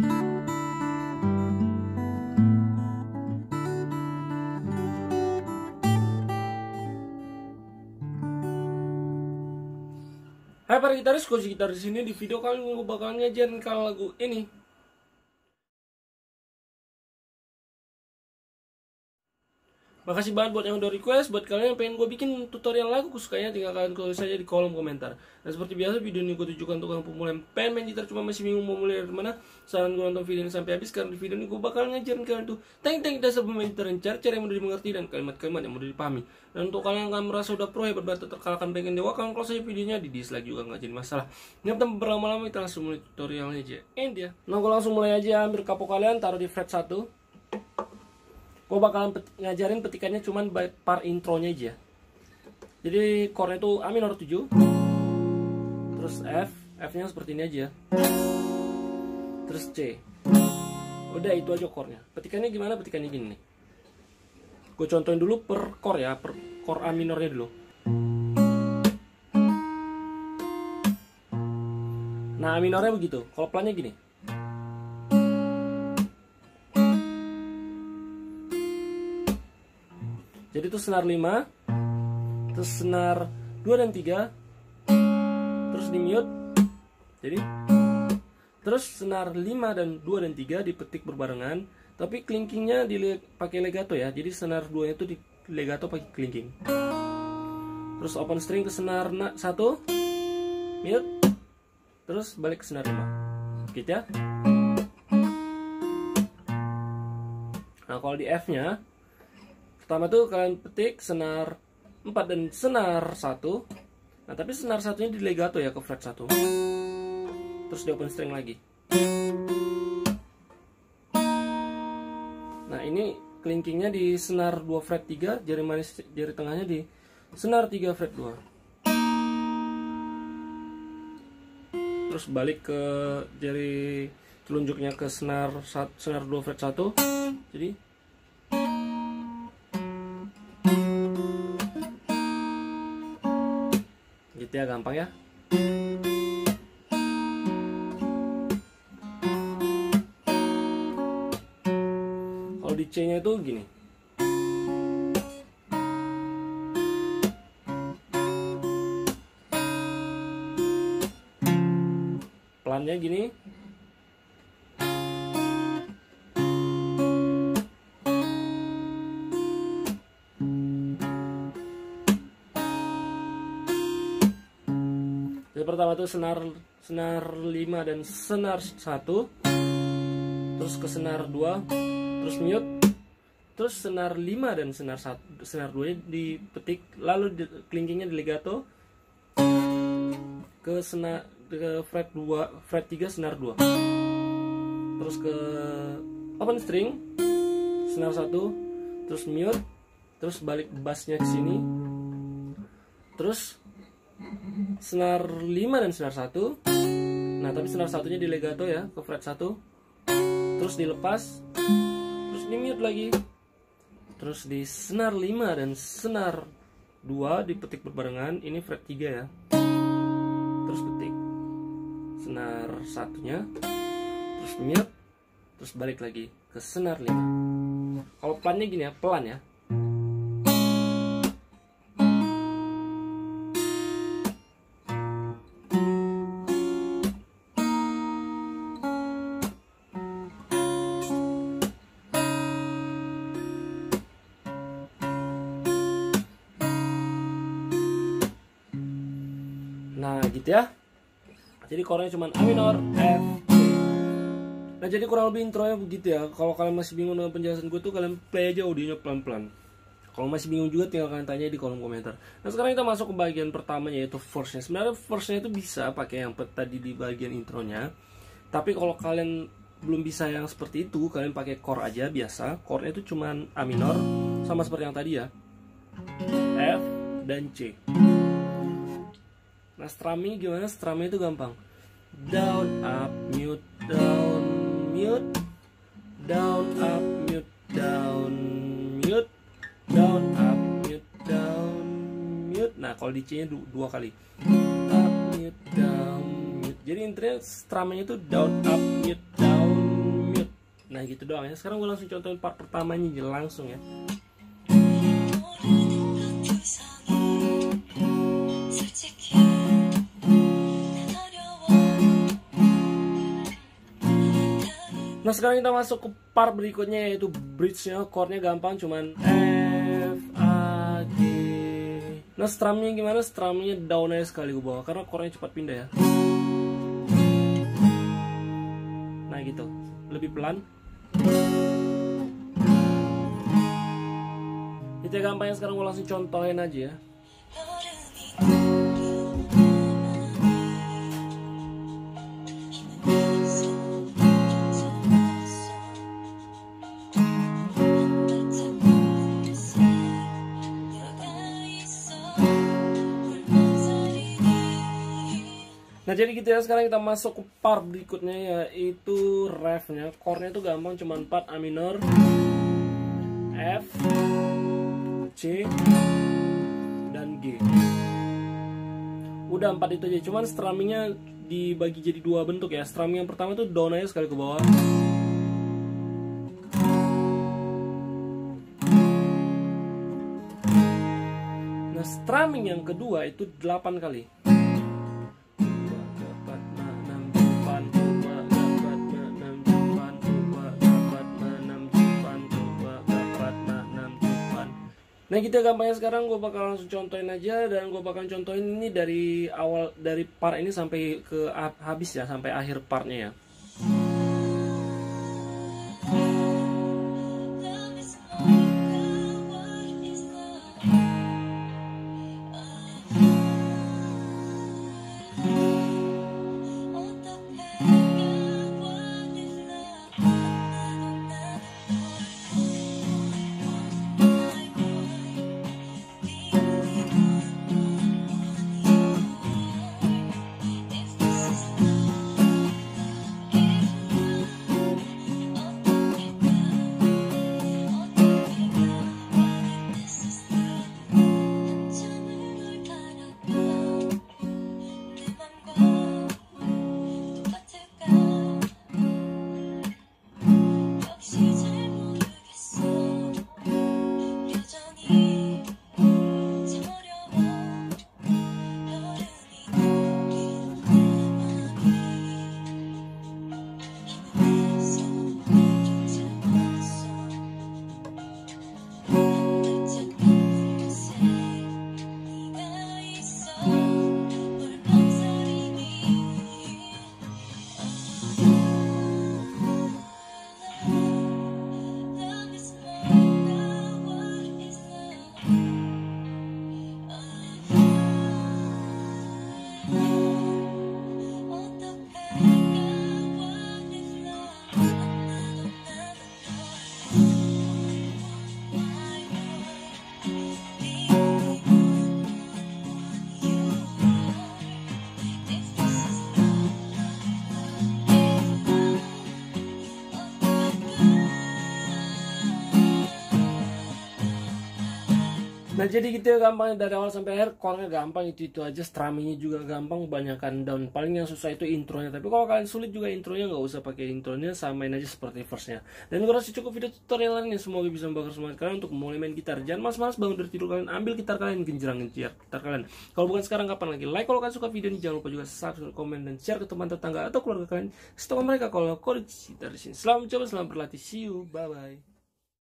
Hai para gitaris, Gitar di sini di video kali ini gue bakal ngajarin kalian lagu ini. Makasih banget buat yang udah request, buat kalian yang pengen gue bikin tutorial lagu kesukaannya tinggal kalian tulis saja di kolom komentar. Dan seperti biasa video ini gue tujukan untuk yang pemula yang pengen main gitar cuma masih bingung mau mulai dari mana. Saran gue nonton video ini sampai habis karena di video ini gue bakal ngajarin kalian tuh teknik-teknik dasar bermain gitar dan cara-cara yang mudah dimengerti dan kalimat-kalimat yang mudah dipahami. Dan untuk kalian yang merasa udah pro hebat banget terkalahkan pengen dewa kalian kalau saja videonya di dislike juga nggak jadi masalah. Ini tanpa berlama-lama kita langsung mulai tutorialnya aja. And ya. Nah gue langsung mulai aja ambil kapok kalian taruh di fret 1 gue bakalan pet ngajarin petikannya cuman par intronya aja. Jadi chordnya itu A minor 7 terus F F nya seperti ini aja. Terus C. Udah itu aja chordnya. Petikannya gimana? Petikannya gini nih. Gue contohin dulu per chord ya per chord A minornya dulu. Nah A minornya begitu. Kalau pelannya gini jadi itu senar 5 terus senar 2 dan 3 terus di mute. Jadi terus senar 5 dan 2 dan 3 dipetik berbarengan tapi clinkingnya pakai legato ya. Jadi senar 2 itu di legato pakai clinking terus open string ke senar 1 mute terus balik ke senar 5 gitu ya. Nah kalau di F nya pertama tuh kalian petik senar 4 dan senar 1 nah tapi senar satunya di legato ya ke fret 1 terus di open string lagi. Nah ini clinkingnya di senar 2 fret 3 jari manis jari tengahnya di senar 3 fret 2 terus balik ke jari telunjuknya ke senar senar 2 fret 1 jadi ya gampang ya. Kalau di C nya itu gini. Pelannya gini pertama tuh senar senar 5 dan senar 1 terus ke senar 2 terus mute. Terus senar 5 dan senar 1 senar 2 dipetik lalu di, clinkingnya di legato. Ke senar ke fret 2 fret 3 senar 2 terus ke open string senar 1 terus mute terus balik bassnya ke sini. Terus senar 5 dan senar 1 nah tapi senar satunya di legato ya ke fret 1 terus dilepas. Terus di mute lagi. Terus di senar 5 dan senar 2 dipetik berbarengan. Ini fret 3 ya. Terus petik. Senar satunya. Terus mute. Terus balik lagi ke senar 5 kalau pelannya gini ya pelan ya gitu ya. Jadi chordnya cuma A minor, F, C Nah jadi kurang lebih intronya begitu ya. Kalau kalian masih bingung dengan penjelasan gue tuh Kalian play aja audionya pelan-pelan. Kalau masih bingung juga tinggal kalian tanya di kolom komentar. Nah sekarang kita masuk ke bagian pertamanya yaitu verse-nya. Sebenarnya verse-nya itu bisa pakai yang tadi di bagian intronya. Tapi kalau kalian belum bisa yang seperti itu Kalian pakai chord aja biasa. Chordnya itu cuma A minor Sama seperti yang tadi ya. F dan C Nah strumming gimana? Strumming itu gampang. Down, up, mute, down, mute. Down, up, mute, down, mute. Down, up, mute, down, mute. Nah kalau di C nya du dua kali. Up, mute, down, mute. Jadi intinya strumming itu down, up, mute, down, nah gitu doang ya. Sekarang gue langsung contohin part pertamanya aja langsung ya Nah sekarang kita masuk ke part berikutnya yaitu bridge-nya chordnya gampang cuman F A G. Nah strumnya gimana? Strumnya down aja sekali gue bawa karena chordnya cepat pindah ya. Nah gitu, lebih pelan. Itu ya gampangnya sekarang gue langsung contohin aja ya. Nah jadi gitu ya sekarang kita masuk ke part berikutnya yaitu refnya. Chordnya tuh gampang cuma 4 A minor F C dan G. Udah empat itu aja cuman strummingnya dibagi jadi dua bentuk ya. Strumming yang pertama tuh down aja sekali ke bawah. Nah strumming yang kedua itu 8 kali Nah gitu gampangnya sekarang gue bakal langsung contohin aja dan gue bakal contohin ini dari awal dari part ini sampai ke habis ya sampai akhir partnya ya. Nah jadi gitu ya gampang. Dari awal sampai akhir chordnya gampang. Itu itu aja. Strummingnya juga gampang. Banyakkan down. Paling yang susah itu intronya. Tapi kalau kalian sulit juga intronya nggak usah pakai intronya. Samain aja seperti verse-nya. Dan gue rasa cukup video tutorial ini semoga bisa membakar semangat kalian untuk mulai main gitar. Jangan mas-mas bangun dari tidur kalian. Ambil gitar kalian genjrang genjir gitar kalian. Kalau bukan sekarang kapan lagi? Like kalau kalian suka video ini. Jangan lupa juga subscribe komen dan share ke teman tetangga atau keluarga kalian. Setelah mereka kalau gitar di sini. Selamat coba selamat berlatih. See you. Bye bye